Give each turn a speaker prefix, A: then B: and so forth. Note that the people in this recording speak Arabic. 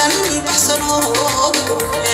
A: ولن تحصلوه